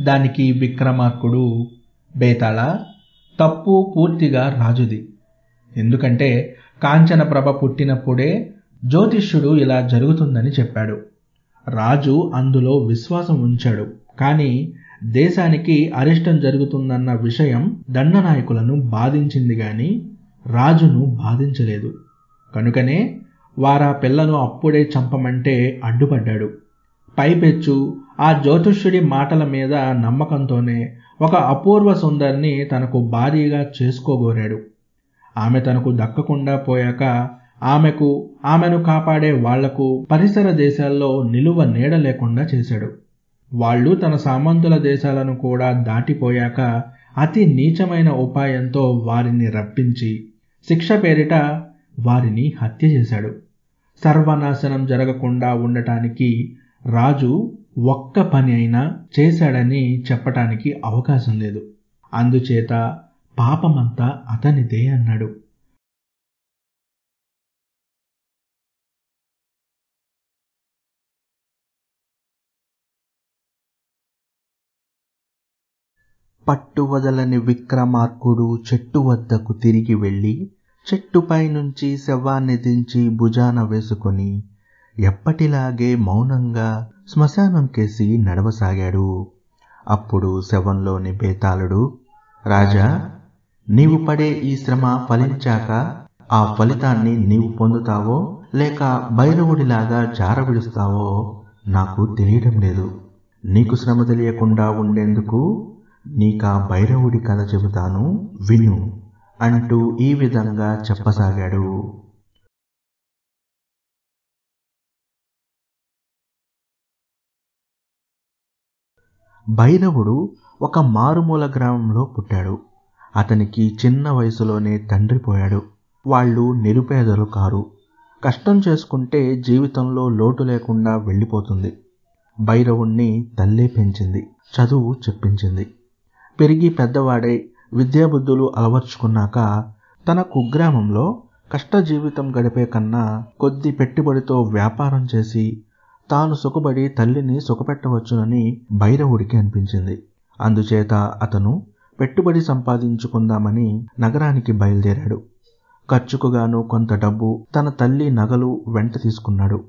దానికి విక్రమార్కుడు బేతాళ తప్పు పూర్తిగా రాజుది. ఎందుకంటే కాంచనప్రభ పుట్టినప్పుడే జ్యోతిష్యుడు ఇలా జరుగుతుందని చెప్పాడు. రాజు అందులో విశ్వాసం ఉంచాడు. కానీ దేశానికి అరిష్టం జరుగుతుందన్న విషయం దండనాయకులను బాధించింది గాని రాజును బాధించలేదు. కనుకనే వారా పిల్లను అప్పుడే చంపమంటే అడ్డుపడ్డాడు. పైపెచ్చు ఆ జ్యోతిష్యుడి మాటల మీద నమ్మకంతోనే ఒక అపూర్వ సుందరిని తనకు భారీగా చేసుకోగోరాడు. ఆమె తనకు దక్కకుండా పోయాక ఆమెకు ఆమెను కాపాడే వాళ్ళకు పరిసర దేశాల్లో నిలువ నీడ లేకుండా చేశాడు. వాళ్ళు తన సామంతుల దేశాలను కూడా దాటిపోయాక అతి నీచమైన ఉపాయంతో వారిని రప్పించి శిక్ష పేరిట వారిని హత్య చేశాడు. సర్వనాశనం జరగకుండా ఉండటానికి రాజు ఒక్క పని అయినా చేశాడని చెప్పటానికి అవకాశం లేదు. అందుచేత పాపమంతా అతనిదే అన్నాడు. పట్టువదలని విక్రమార్కుడు చెట్టు వద్దకు తిరిగి వెళ్ళి చెట్టుపై నుంచి శవాన్ని దించి భుజాన వేసుకొని ఎప్పటిలాగే మౌనంగా శ్మశానం కేసి నడవసాగాడు. అప్పుడు శవంలోని బేతాళుడు రాజా నీవు పడే ఈ శ్రమ ఫలించాక ఆ ఫలితాన్ని నీవు పొందుతావో లేక భైరవుడిలాగా జారవిడుస్తావో నాకు తెలియడం లేదు. నీకు శ్రమ తెలియకుండా ఉండేందుకు నీకా భైరవుడి కథ చెబుతాను విను అంటూ ఈ విధంగా చెప్పసాగాడు. భైరవుడు ఒక మారుమూల గ్రామంలో పుట్టాడు. అతనికి చిన్న వయసులోనే తండ్రి పోయాడు. వాళ్ళు నిరుపేదలు కారు. కష్టం చేసుకుంటే జీవితంలో లోటు లేకుండా వెళ్ళిపోతుంది. భైరవుణ్ణి తల్లే పెంచింది. చదువు చెప్పించింది. పెరిగి పెద్దవాడై విద్యాబుద్ధులు అలవర్చుకున్నాక తన కుగ్రామంలో కష్ట జీవితం గడిపే కన్నా కొద్ది పెట్టుబడితో వ్యాపారం చేసి తాను సుఖపడి తల్లిని సుఖపెట్టవచ్చునని భైరవుడికి అనిపించింది. అందుచేత అతను పెట్టుబడి సంపాదించుకుందామని నగరానికి బయలుదేరాడు. ఖర్చుకుగాను కొంత డబ్బు తన తల్లి నగలు వెంట తీసుకున్నాడు.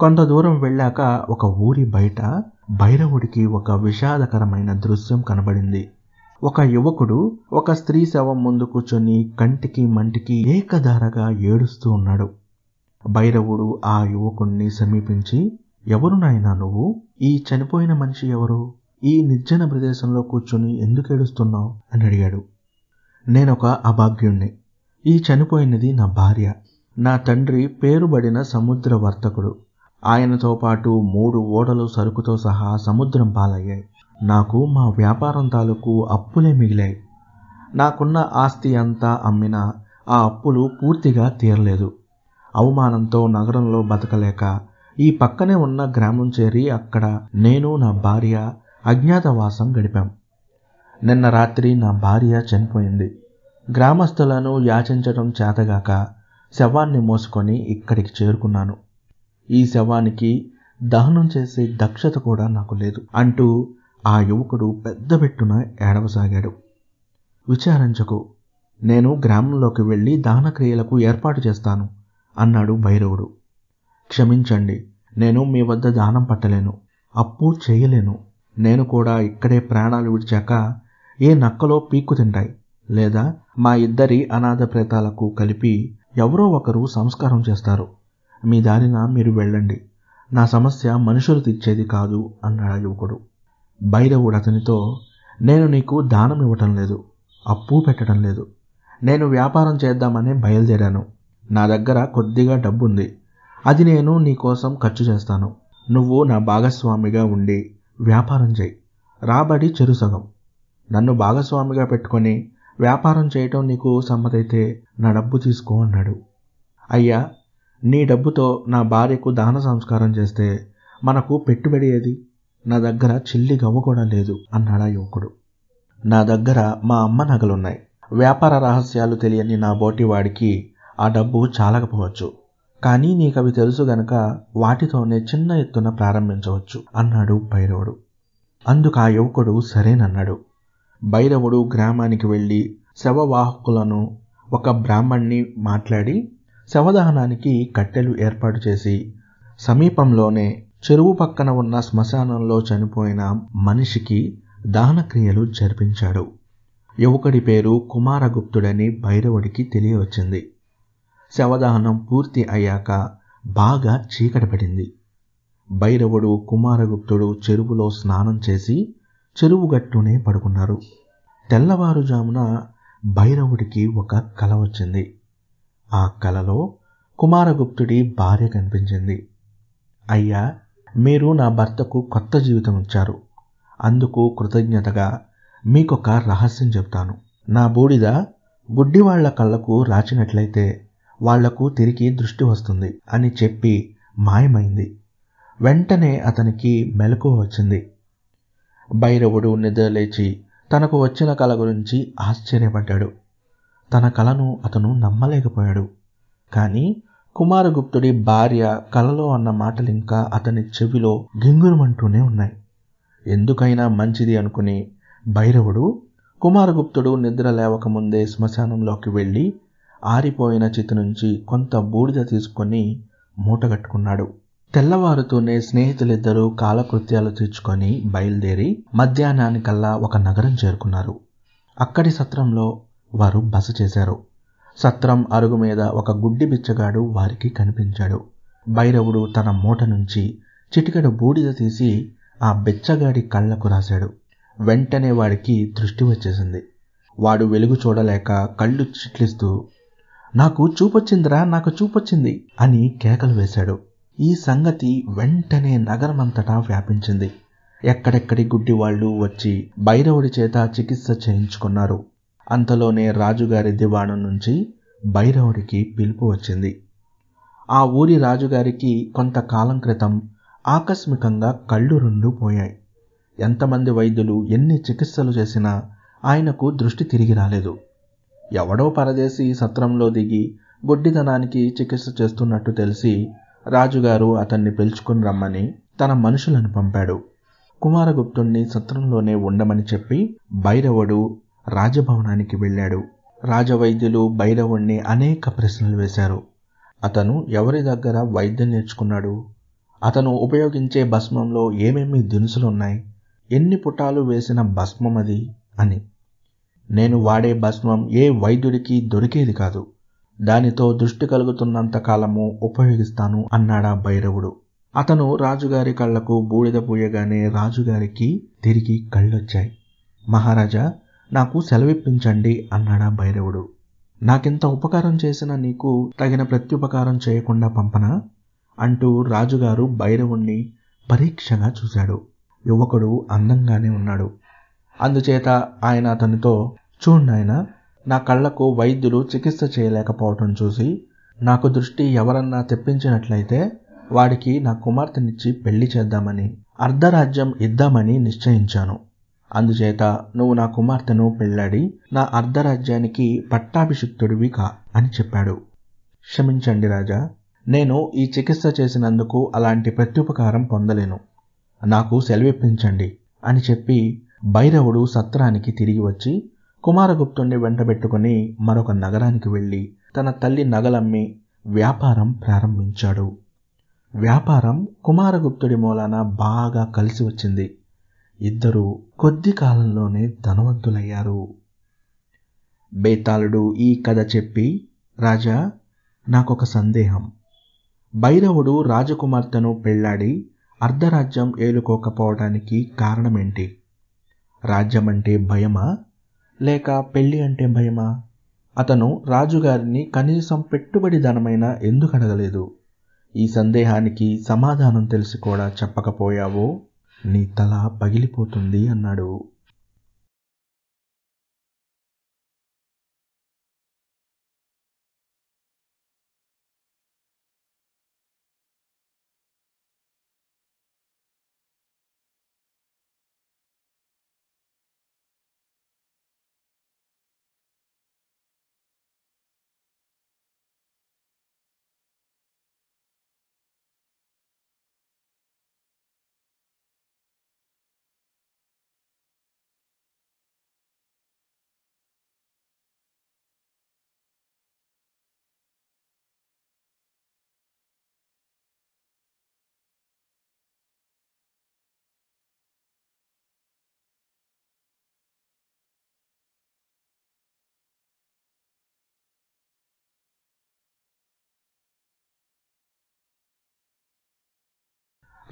కొంత దూరం వెళ్ళాక ఒక ఊరి బయట భైరవుడికి ఒక విషాదకరమైన దృశ్యం కనబడింది. ఒక యువకుడు ఒక స్త్రీ శవం ముందు కూర్చొని కంటికి మంటికి ఏకధారగా ఏడుస్తూ ఉన్నాడు. భైరవుడు ఆ యువకుణ్ణి సమీపించి ఎవరు నాయనా నువ్వు? ఈ చనిపోయిన మనిషి ఎవరు? ఈ నిర్జన ప్రదేశంలో కూర్చుని ఎందుకు ఏడుస్తున్నావు? అని అడిగాడు. నేనొక అభాగ్యుణ్ణి. ఈ చనిపోయినది నా భార్య. నా తండ్రి పేరుబడిన సముద్ర వర్తకుడు. ఆయనతో పాటు మూడు ఓడలు సరుకుతో సహా సముద్రం పాలయ్యాయి. నాకు మా వ్యాపారం తాలూకు అప్పులే మిగిలాయి. నాకున్న ఆస్తి అంతా అమ్మినా ఆ అప్పులు పూర్తిగా తీరలేదు. అవమానంతో నగరంలో బతకలేక ఈ పక్కనే ఉన్న గ్రామం చేరి అక్కడ నేను నా భార్య అజ్ఞాతవాసం గడిపాం. నిన్న రాత్రి నా భార్య చనిపోయింది. గ్రామస్తులను యాచించడం చేతగాక శవాన్ని మోసుకొని ఇక్కడికి చేరుకున్నాను. ఈ శవానికి దహనం చేసే దక్షత కూడా నాకు లేదు అంటూ ఆ యువకుడు పెద్ద పెట్టున ఏడవసాగాడు. విచారించకు. నేను గ్రామంలోకి వెళ్ళి దానక్రియలకు ఏర్పాటు చేస్తాను. అన్నాడు భైరవుడు. క్షమించండి నేను మీ వద్ద దానం పట్టలేను అప్పు చేయలేను. నేను కూడా ఇక్కడే ప్రాణాలు విడిచాక ఏ నక్కలో పీక్కు తింటాయి లేదా మా ఇద్దరి అనాథ ప్రేతాలకు కలిపి ఎవరో ఒకరు సంస్కారం చేస్తారు. మీ దారిన మీరు వెళ్ళండి నా సమస్య మనుషులు తీర్చేది కాదు అన్నాడు యువకుడు. భైరవుడు అతనితో నేను నీకు దానం ఇవ్వటం లేదు అప్పు పెట్టడం లేదు నేను వ్యాపారం చేద్దామని బయలుదేరాను. నా దగ్గర కొద్దిగా డబ్బుంది. అది నేను నీ కోసం ఖర్చు చేస్తాను. నువ్వు నా భాగస్వామిగా ఉండి వ్యాపారం చేయి. రాబడి చెరుసగం నన్ను భాగస్వామిగా పెట్టుకొని వ్యాపారం చేయటం నీకు సమ్మతైతే నా డబ్బు తీసుకో అన్నాడు. అయ్యా నీ డబ్బుతో నా భార్యకు దాన సంస్కారం చేస్తే మనకు పెట్టుబడి ఏది? నా దగ్గర చిల్లి గవ్వ కూడా లేదు అన్నాడా యువకుడు. నా దగ్గర మా అమ్మ నగలున్నాయి. వ్యాపార రహస్యాలు తెలియని నా బోటివాడికి ఆ డబ్బు చాలకపోవచ్చు. కానీ నీకు అవి తెలుసు గనక వాటితోనే చిన్న ఎత్తున ప్రారంభించవచ్చు అన్నాడు భైరవుడు. అందుకు ఆ యువకుడు సరేనన్నాడు. భైరవుడు గ్రామానికి వెళ్ళి శవవాహకులను ఒక బ్రాహ్మణ్ణి మాట్లాడి శవదహనానికి కట్టెలు ఏర్పాటు చేసి సమీపంలోనే చెరువు పక్కన ఉన్న శ్మశానంలో చనిపోయిన మనిషికి దహనక్రియలు జరిపించాడు. యువకుడి పేరు కుమారగుప్తుడని భైరవుడికి తెలియవచ్చింది. శవదహనం పూర్తి అయ్యాక బాగా చీకటి పడింది. భైరవుడు కుమారగుప్తుడు చెరువులో స్నానం చేసి చెరువు గట్టునే పడుకున్నారు. తెల్లవారుజామున భైరవుడికి ఒక కల వచ్చింది. ఆ కలలో కుమారగుప్తుడి భార్య కనిపించింది. అయ్యా మీరు నా భర్తకు కొత్త జీవితం ఇచ్చారు. అందుకు కృతజ్ఞతగా మీకొక రహస్యం చెప్తాను. నా బూడిద గుడ్డివాళ్ళ కళ్ళకు రాచినట్లయితే వాళ్ళకు తిరిగి దృష్టి వస్తుంది అని చెప్పి మాయమైంది. వెంటనే అతనికి మెలకు వచ్చింది. భైరవుడు నిద్రలేచి తనకు వచ్చిన కళ గురించి ఆశ్చర్యపడ్డాడు. తన కలను అతను నమ్మలేకపోయాడు. కానీ కుమారగుప్తుడి భార్య కలలో అన్న మాటలు ఇంకా అతని చెవిలో గింగురమంటూనే ఉన్నాయి. ఎందుకైనా మంచిది అనుకుని భైరవుడు కుమారగుప్తుడు నిద్ర లేవకముందే శ్మశానంలోకి వెళ్ళి ఆరిపోయిన చితి నుంచి కొంత బూడిద తీసుకొని మూటగట్టుకున్నాడు తెల్లవారుతూనే స్నేహితులిద్దరూ కాలకృత్యాలు తీర్చుకొని బయలుదేరి మధ్యాహ్నానికల్లా ఒక నగరం చేరుకున్నారు. అక్కడి సత్రంలో వారు బస చేశారు. సత్రం అరుగు మీద ఒక గుడ్డి బిచ్చగాడు వారికి కనిపించాడు. భైరవుడు తన మూట నుంచి చిటికెడు బూడిద తీసి ఆ బిచ్చగాడి కళ్ళకు రాశాడు. వెంటనే వాడికి దృష్టి వచ్చేసింది. వాడు వెలుగు చూడలేక కళ్ళు చిట్లిస్తూ నాకు చూపొచ్చిందిరా నాకు చూపొచ్చింది అని కేకలు వేశాడు. ఈ సంగతి వెంటనే నగరమంతటా వ్యాపించింది. ఎక్కడెక్కడి గుడ్డి వాళ్ళు వచ్చి భైరవుడి చేత చికిత్స చేయించుకున్నారు. అంతలోనే రాజుగారి దివాణం నుంచి భైరవుడికి పిలుపు వచ్చింది. ఆ ఊరి రాజుగారికి కొంతకాలం క్రితం ఆకస్మికంగా కళ్ళు రెండు పోయాయి. ఎంతమంది వైద్యులు ఎన్ని చికిత్సలు చేసినా ఆయనకు దృష్టి తిరిగి రాలేదు. ఎవడో పరదేశి సత్రంలో దిగి బొడ్డితనానికి చికిత్స చేస్తున్నట్టు తెలిసి రాజుగారు అతన్ని పిలుచుకుని రమ్మని తన మనుషులను పంపాడు. కుమారగుప్తుణ్ణి సత్రంలోనే ఉండమని చెప్పి భైరవుడు రాజభవనానికి వెళ్ళాడు. రాజవైద్యులు భైరవుణ్ణి అనేక ప్రశ్నలు వేశారు. అతను ఎవరి దగ్గర వైద్యం నేర్చుకున్నాడు? అతను ఉపయోగించే భస్మంలో ఏమేమి దినుసులున్నాయి? ఎన్ని పుటాలు వేసిన భస్మం అది అని నేను వాడే భస్మం ఏ వైద్యుడికి దొరికేది కాదు. దానితో దృష్టి కలుగుతున్నంత కాలము ఉపయోగిస్తాను అన్నాడా భైరవుడు. అతను రాజుగారి కళ్ళకు బూడిద పూయగానే రాజుగారికి తిరిగి కళ్ళొచ్చాయి. మహారాజా నాకు సెలవిప్పించండి అన్నాడా భైరవుడు. నాకింత ఉపకారం చేసిన నీకు తగిన ప్రత్యుపకారం చేయకుండా పంపనా? అంటూ రాజుగారు భైరవుణ్ణి పరీక్షగా చూశాడు. యువకుడు అందంగానే ఉన్నాడు. అందుచేత ఆయన అతనితో చూడాయన నా కళ్ళకు వైద్యులు చికిత్స చేయలేకపోవటం చూసి నాకు దృష్టి ఎవరన్నా తెప్పించినట్లయితే వాడికి నా కుమార్తెనిచ్చి పెళ్ళి చేద్దామని అర్ధరాజ్యం ఇద్దామని నిశ్చయించాను. అందుచేత నువ్వు నా కుమార్తెను పెళ్ళాడి నా అర్ధరాజ్యానికి పట్టాభిషిక్తుడివి కా అని చెప్పాడు. క్షమించండి రాజా నేను ఈ చికిత్స చేసినందుకు అలాంటి ప్రత్యుపకారం పొందలేను. నాకు సెలవిప్పించండి అని చెప్పి భైరవుడు సత్రానికి తిరిగి వచ్చి కుమారగుప్తుణ్ణి వెంటబెట్టుకుని మరొక నగరానికి వెళ్ళి తన తల్లి నగలమ్మి వ్యాపారం ప్రారంభించాడు. వ్యాపారం కుమారగుప్తుడి మూలాన బాగా కలిసి వచ్చింది. ఇద్దరు కొద్ది కాలంలోనే ధనవంతులయ్యారు. బేతాళుడు ఈ కథ చెప్పి రాజా నాకొక సందేహం. భైరవుడు రాజకుమార్తెను పెళ్ళాడి అర్ధరాజ్యం ఏలుకోకపోవడానికి కారణమేంటి? రాజ్యం అంటే భయమా? లేక పెళ్ళి అంటే భయమా? అతను రాజుగారిని కనీసం పెట్టుబడి ధనమైన ఎందుకు అడగలేదు? ఈ సందేహానికి సమాధానం తెలిసి కూడా చెప్పకపోయావో? నీ తల పగిలిపోతుంది అన్నాడు.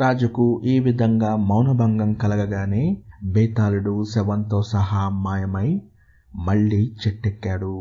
రాజుకు ఈ విధంగా మౌనభంగం కలగగానే బేతాళుడు శవంతో సహా మాయమై మళ్ళీ చెట్టెక్కాడు.